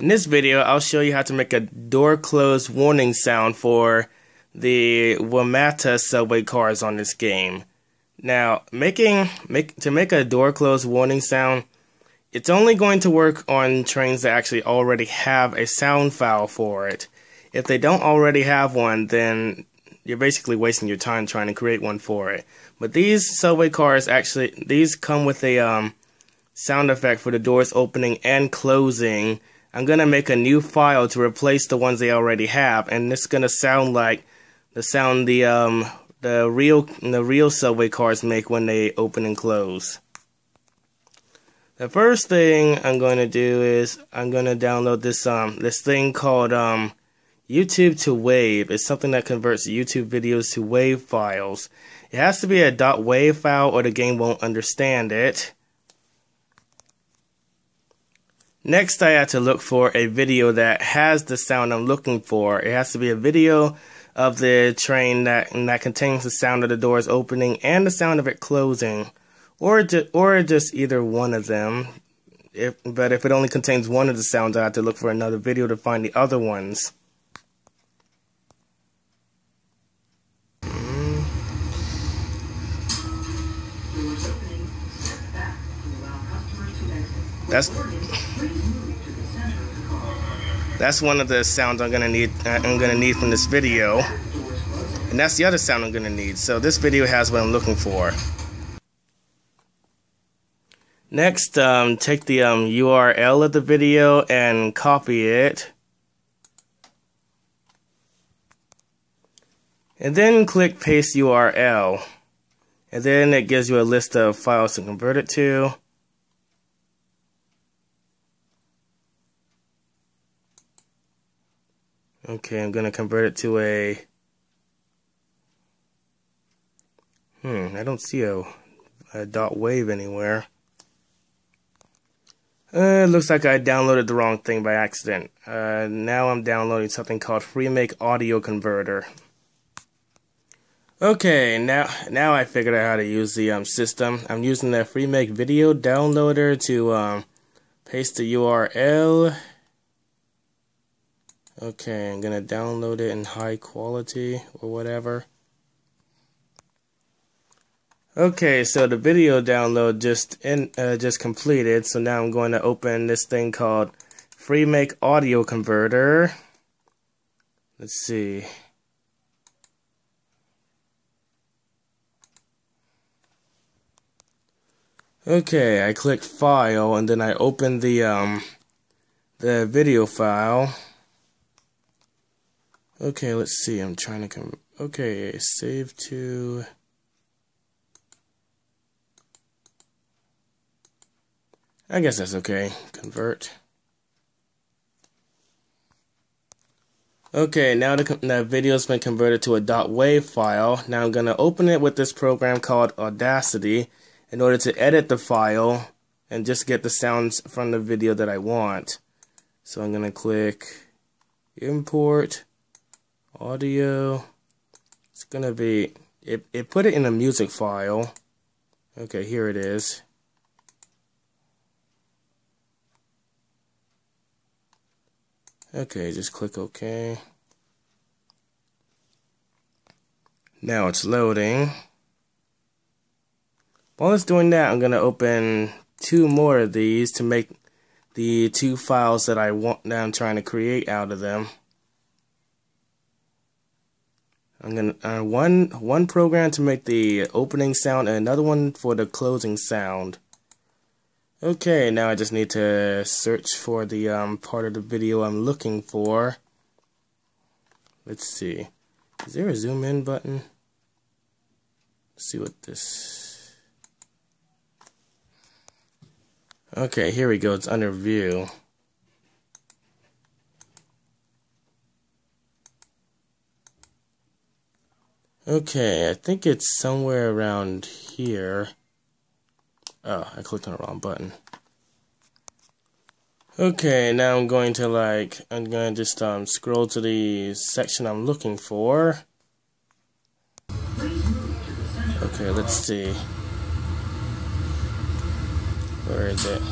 In this video, I'll show you how to make a door close warning sound for the WMATA subway cars on this game. Now, making make to make a door close warning sound, it's only going to work on trains that actually already have a sound file for it. If they don't already have one, then you're basically wasting your time trying to create one for it. But these subway cars actually these come with a um, sound effect for the doors opening and closing I'm gonna make a new file to replace the ones they already have, and it's gonna sound like the sound the um the real the real subway cars make when they open and close. The first thing I'm going to do is I'm going to download this um this thing called um YouTube to Wave. It's something that converts YouTube videos to WAV files. It has to be a .wav file or the game won't understand it. Next, I had to look for a video that has the sound I'm looking for. It has to be a video of the train that that contains the sound of the doors opening and the sound of it closing, or ju- or just either one of them. If, but if it only contains one of the sounds, I have to look for another video to find the other ones. That's that's one of the sounds I'm gonna need. Uh, I'm gonna need from this video, and that's the other sound I'm gonna need. So this video has what I'm looking for. Next, um, take the um, URL of the video and copy it. And then click paste URL. And then it gives you a list of files to convert it to. Okay, I'm going to convert it to a... Hmm, I don't see a, a dot wave anywhere. Uh, it looks like I downloaded the wrong thing by accident. Uh, now I'm downloading something called FreeMake Audio Converter. Okay, now now I figured out how to use the um, system. I'm using the FreeMake Video Downloader to um, paste the URL Okay, I'm gonna download it in high quality or whatever. Okay, so the video download just in uh, just completed. So now I'm going to open this thing called FreeMake Audio Converter. Let's see. Okay, I click File and then I open the um the video file. Okay, let's see. I'm trying to come. Okay, save to. I guess that's okay. Convert. Okay, now the, the video's been converted to a .wav file. Now I'm going to open it with this program called Audacity in order to edit the file and just get the sounds from the video that I want. So I'm going to click Import audio. It's gonna be it, it put it in a music file. Okay here it is. Okay just click OK. Now it's loading. While it's doing that I'm gonna open two more of these to make the two files that I want that I'm trying to create out of them I'm gonna uh, one one program to make the opening sound and another one for the closing sound. Okay, now I just need to search for the um, part of the video I'm looking for. Let's see. Is there a zoom in button? Let's see what this. Okay, here we go. It's under view. Okay, I think it's somewhere around here. Oh, I clicked on the wrong button. Okay, now I'm going to like, I'm going to just um, scroll to the section I'm looking for. Okay, let's see. Where is it?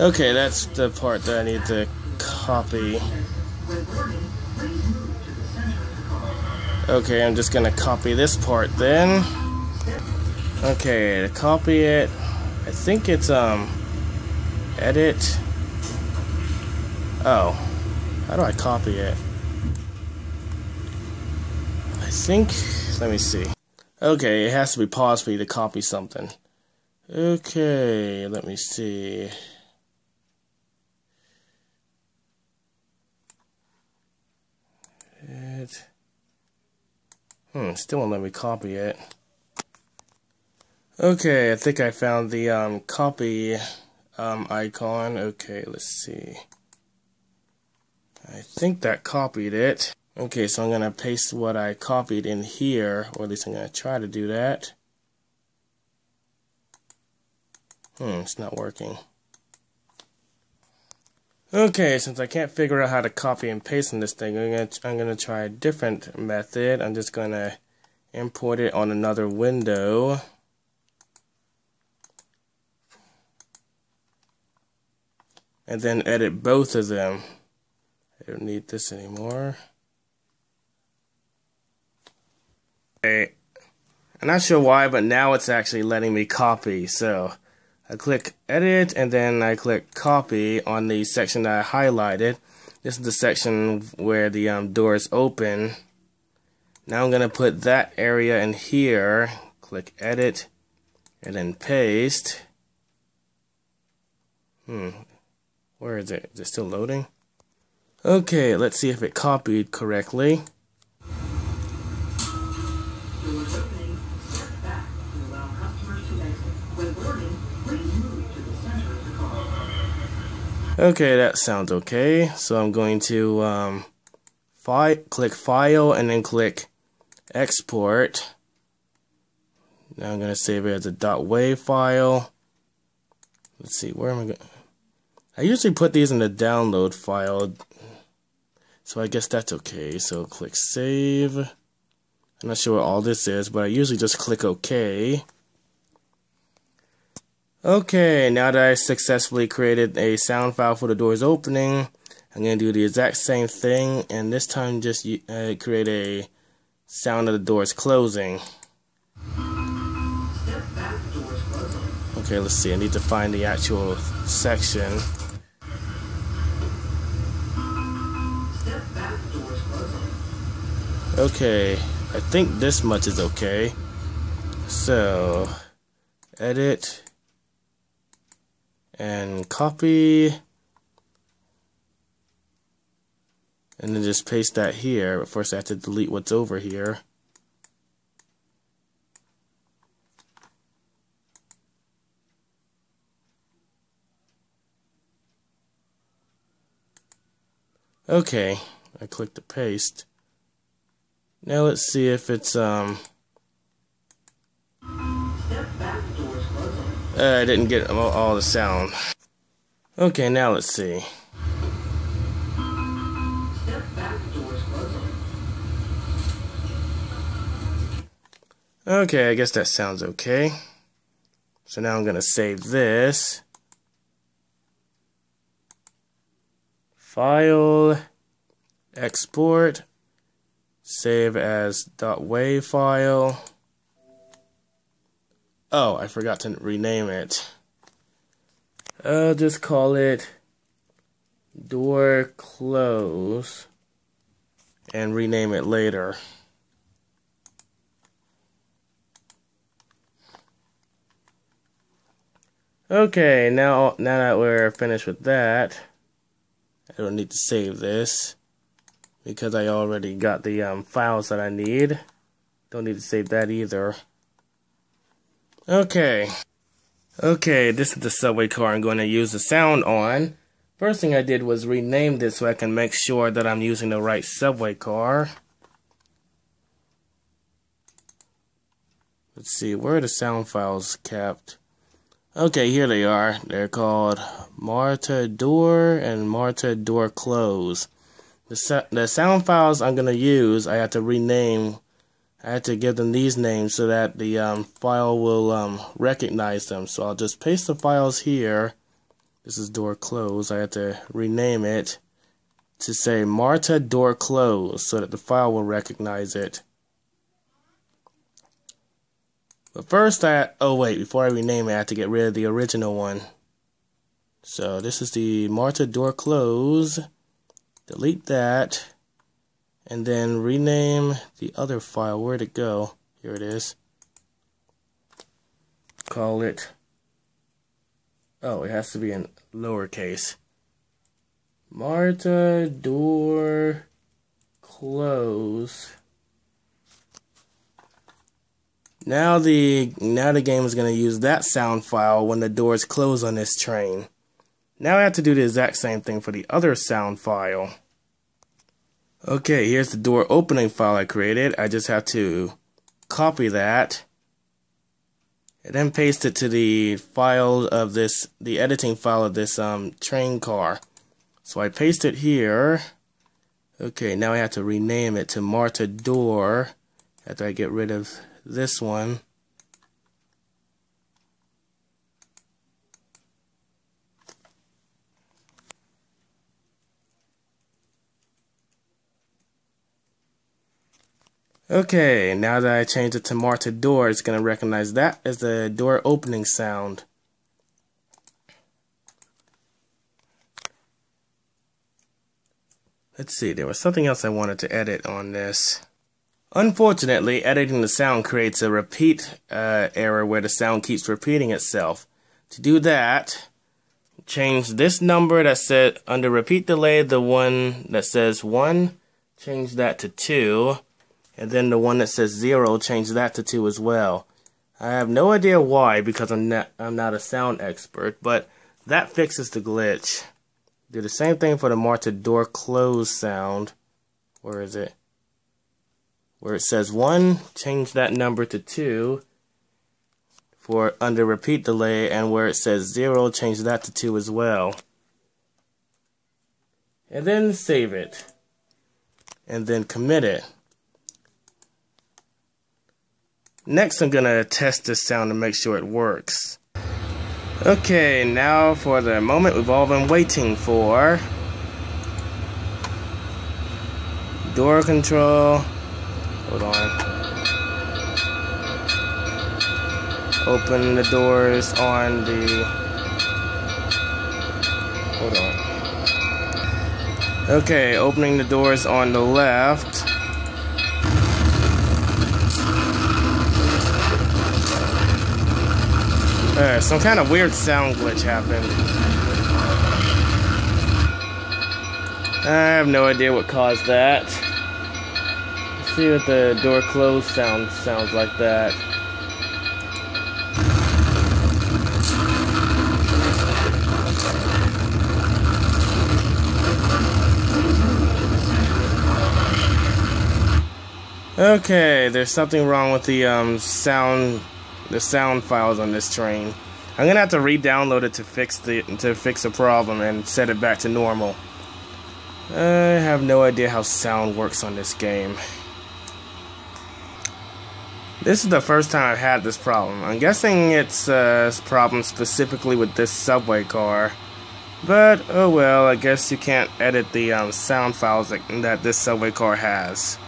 Okay, that's the part that I need to copy. Okay, I'm just gonna copy this part then. Okay, to copy it, I think it's, um, edit. Oh, how do I copy it? I think, let me see. Okay, it has to be paused for you to copy something. Okay, let me see. It, hmm, still won't let me copy it. Okay, I think I found the um, copy um, icon. Okay, let's see. I think that copied it. Okay, so I'm going to paste what I copied in here, or at least I'm going to try to do that. Hmm, it's not working. Okay, since I can't figure out how to copy and paste in this thing, I'm gonna, I'm gonna try a different method. I'm just gonna import it on another window. And then edit both of them. I don't need this anymore. Okay. I'm not sure why, but now it's actually letting me copy, so I click edit and then I click copy on the section that I highlighted. This is the section where the um, door is open. Now I'm going to put that area in here. Click edit and then paste. Hmm. Where is it? Is it still loading? Okay, let's see if it copied correctly. Okay, that sounds okay. So I'm going to um, fi click File and then click Export. Now I'm going to save it as a .wav file. Let's see, where am I going? I usually put these in the download file, so I guess that's okay. So click Save. I'm not sure what all this is, but I usually just click OK. Okay, now that I successfully created a sound file for the doors opening, I'm going to do the exact same thing, and this time just uh, create a sound of the doors closing. Okay, let's see, I need to find the actual section. Okay, I think this much is okay. So, edit and copy and then just paste that here. But first I have to delete what's over here. Okay I click the paste. Now let's see if it's um Uh, I didn't get all, all the sound. Okay, now let's see. Okay, I guess that sounds okay. So now I'm going to save this. File, export, save as .wav file. Oh, I forgot to rename it. I'll just call it door close and rename it later. Okay, now now that we're finished with that, I don't need to save this because I already got the um, files that I need. Don't need to save that either. Okay. Okay, this is the subway car I'm going to use the sound on. First thing I did was rename this so I can make sure that I'm using the right subway car. Let's see, where are the sound files kept? Okay, here they are. They're called Marta Door and Marta Door Close. The, the sound files I'm going to use, I have to rename I had to give them these names so that the um, file will um, recognize them. So I'll just paste the files here. This is door closed. I had to rename it to say Marta door closed so that the file will recognize it. But first I, oh wait, before I rename it, I have to get rid of the original one. So this is the Marta door close. Delete that. And then rename the other file. Where'd it go? Here it is. Call it, oh, it has to be in lowercase. Marta door close. Now the now the game is going to use that sound file when the doors close on this train. Now I have to do the exact same thing for the other sound file. Okay, here's the door opening file I created. I just have to copy that and then paste it to the file of this, the editing file of this um, train car. So I paste it here. Okay, now I have to rename it to Marta Door after I get rid of this one. Okay, now that I changed it to Marta Door, it's going to recognize that as the door opening sound. Let's see, there was something else I wanted to edit on this. Unfortunately, editing the sound creates a repeat uh, error where the sound keeps repeating itself. To do that, change this number that said under repeat delay, the one that says 1, change that to 2, and then the one that says 0, change that to 2 as well. I have no idea why because I'm not, I'm not a sound expert, but that fixes the glitch. Do the same thing for the Marta door close sound. Where is it? Where it says 1, change that number to 2 for under repeat delay, and where it says 0, change that to 2 as well. And then save it. And then commit it. Next, I'm to test this sound to make sure it works. Okay, now for the moment we've all been waiting for. Door control. Hold on. Open the doors on the. Hold on. Okay, opening the doors on the left. Some kind of weird sound glitch happened. I have no idea what caused that. Let's see what the door closed sound sounds like that. Okay, there's something wrong with the um, sound the sound files on this train. I'm gonna have to re-download it to fix the to fix the problem and set it back to normal. I have no idea how sound works on this game. This is the first time I've had this problem. I'm guessing it's a problem specifically with this subway car. But, oh well, I guess you can't edit the um, sound files that, that this subway car has.